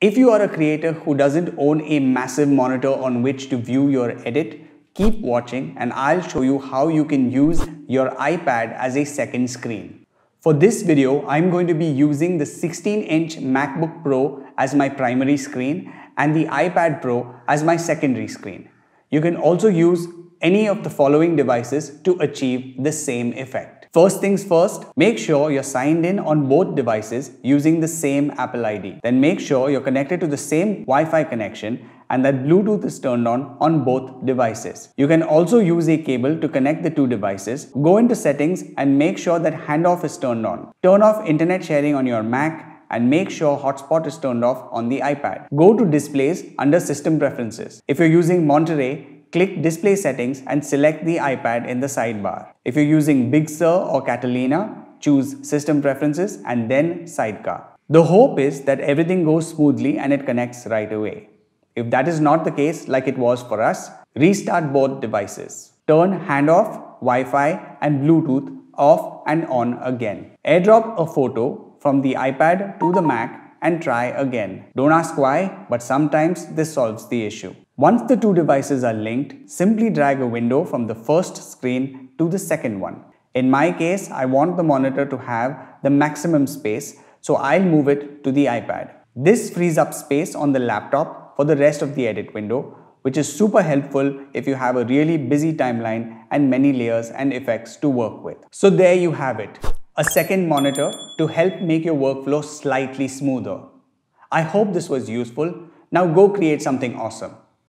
If you are a creator who doesn't own a massive monitor on which to view your edit, keep watching and I'll show you how you can use your iPad as a second screen. For this video, I'm going to be using the 16-inch MacBook Pro as my primary screen and the iPad Pro as my secondary screen. You can also use any of the following devices to achieve the same effect. First things first, make sure you're signed in on both devices using the same Apple ID. Then make sure you're connected to the same Wi-Fi connection and that Bluetooth is turned on on both devices. You can also use a cable to connect the two devices. Go into settings and make sure that handoff is turned on. Turn off internet sharing on your Mac and make sure hotspot is turned off on the iPad. Go to displays under system preferences. If you're using Monterey, click Display Settings and select the iPad in the sidebar. If you're using Big Sur or Catalina, choose System Preferences and then Sidecar. The hope is that everything goes smoothly and it connects right away. If that is not the case like it was for us, restart both devices. Turn handoff, Wi-Fi and Bluetooth off and on again. AirDrop a photo from the iPad to the Mac and try again. Don't ask why, but sometimes this solves the issue. Once the two devices are linked, simply drag a window from the first screen to the second one. In my case, I want the monitor to have the maximum space, so I'll move it to the iPad. This frees up space on the laptop for the rest of the edit window, which is super helpful if you have a really busy timeline and many layers and effects to work with. So there you have it, a second monitor to help make your workflow slightly smoother. I hope this was useful. Now go create something awesome.